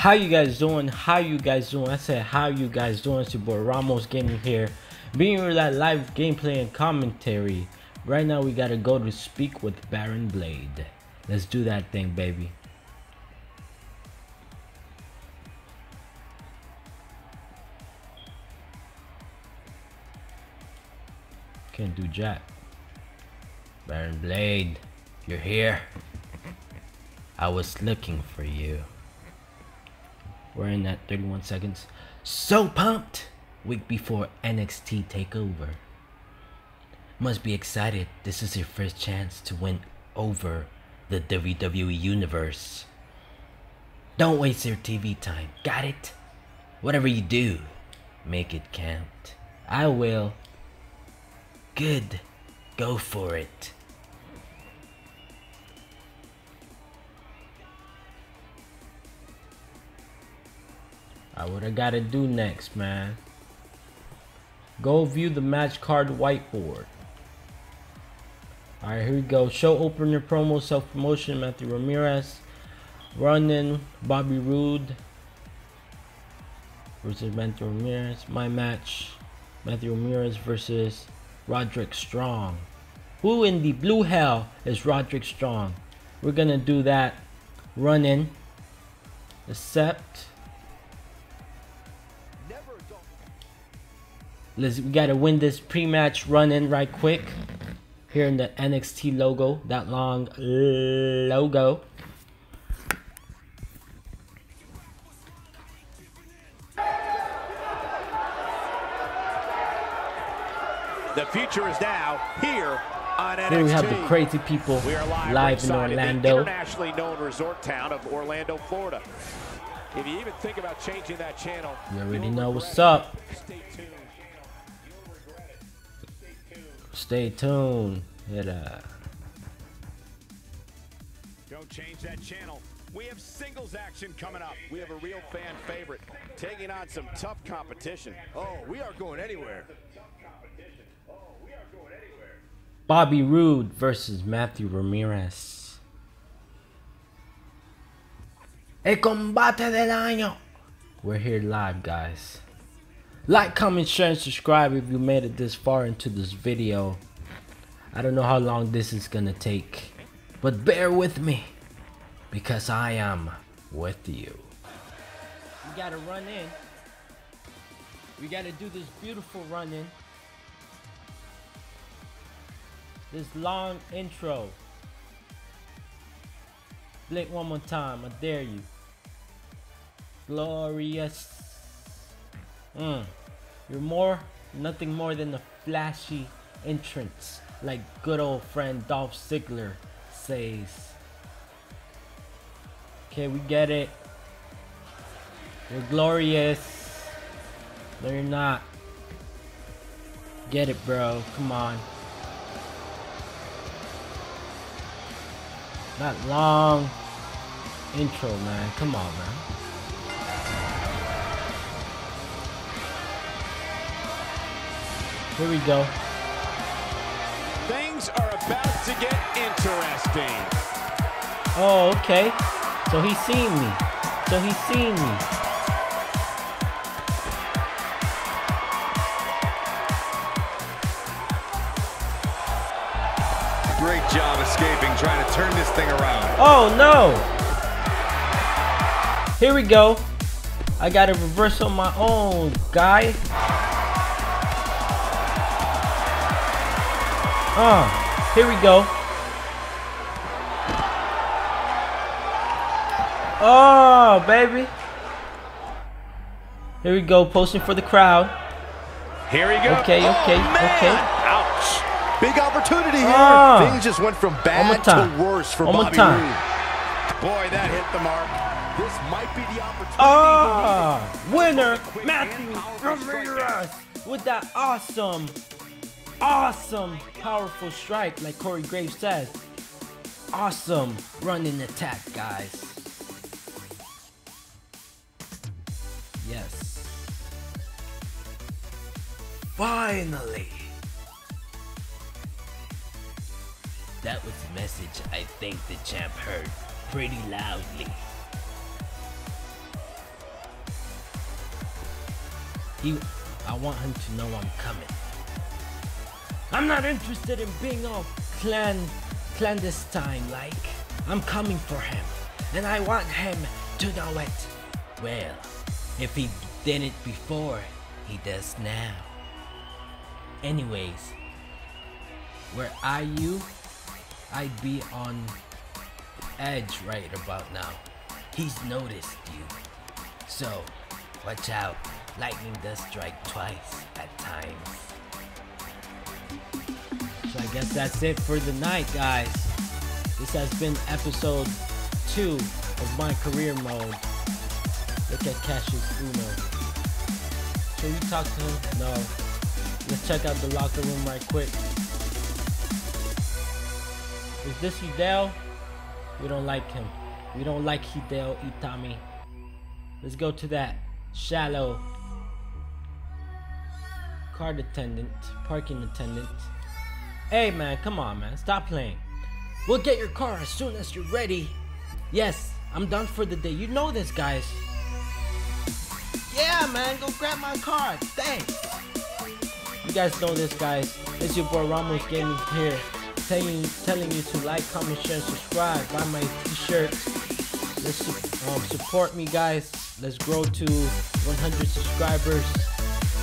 How you guys doing? How you guys doing? I said how you guys doing? It's your boy Ramos Gaming here. Being with that live gameplay and commentary. Right now we gotta go to speak with Baron Blade. Let's do that thing, baby. Can't do jack. Baron Blade, you're here. I was looking for you. We're in at 31 seconds. So pumped! Week before NXT takeover. Must be excited. This is your first chance to win over the WWE Universe. Don't waste your TV time. Got it? Whatever you do, make it count. I will. Good. Go for it. What I gotta do next, man. Go view the match card whiteboard. Alright, here we go. Show opener promo, self promotion, Matthew Ramirez. Running, Bobby Roode versus Matthew Ramirez. My match, Matthew Ramirez versus Roderick Strong. Who in the blue hell is Roderick Strong? We're gonna do that. running. Accept. Let's, we gotta win this pre-match run in right quick. Here in the NXT logo, that long logo. The future is now here on NXT. Here we have the crazy people we are live, live in Orlando. The internationally known resort town of Orlando, Florida. If you even think about changing that channel, you already know what's up. Stay tuned. Stay tuned. Hit uh Don't change that channel. We have singles action coming up. We have a real fan favorite taking on some tough competition. Oh, we aren't going anywhere. Bobby Roode versus Matthew Ramirez. El combate del año. We're here live, guys. Like, comment, share, and subscribe if you made it this far into this video. I don't know how long this is gonna take, but bear with me because I am with you. We gotta run in. We gotta do this beautiful run in. This long intro. Blink one more time, I dare you. Glorious. Mm. You're more, nothing more than a flashy entrance, like good old friend Dolph Ziggler says. Okay, we get it. You're glorious. No, you're not. Get it, bro. Come on. Not long intro, man. Come on, man. Here we go. Things are about to get interesting. Oh, okay. So he's seen me. So he's seen me. Great job escaping, trying to turn this thing around. Oh no! Here we go. I got to reverse on my own, guy. Uh, here we go. Oh, baby. Here we go, posting for the crowd. Here we go. Okay, okay, oh, okay. Ouch. Big opportunity here. Ah. Things just went from bad time. to worse for One more Bobby time. Roode. Boy, that hit the mark. This might be the opportunity. Ah, winner Matthew and powerful strike. Ramirez with that awesome, awesome, powerful strike, like Corey Graves says. Awesome running attack, guys. Yes. Finally. That was a message I think the champ heard pretty loudly. He, I want him to know I'm coming. I'm not interested in being all clan, clandestine like. I'm coming for him, and I want him to know it. Well, if he did it before, he does now. Anyways, where are you? I'd be on edge right about now. He's noticed you. So, watch out. Lightning does strike twice at times. So I guess that's it for the night, guys. This has been episode 2 of my career mode. Look at Kassius Ohno. Should we talk to him? No. Let's check out the locker room right quick. Is this Hideo? We don't like him. We don't like Hideo Itami. Let's go to that shallow card attendant, parking attendant. Hey man, come on man, stop playing. We'll get your car as soon as you're ready. Yes, I'm done for the day. You know this, guys. Yeah, man, go grab my car. Thanks. You guys know this, guys. It's your boy Ramos Gaming here, telling telling you to like, comment, share, subscribe. Buy my T-shirt. Let's um, support me, guys. Let's grow to 100 subscribers.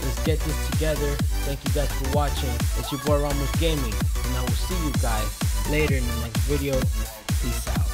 Let's get this together. Thank you guys for watching. It's your boy Ramos Gaming, and I will see you guys later in the next video. Peace out.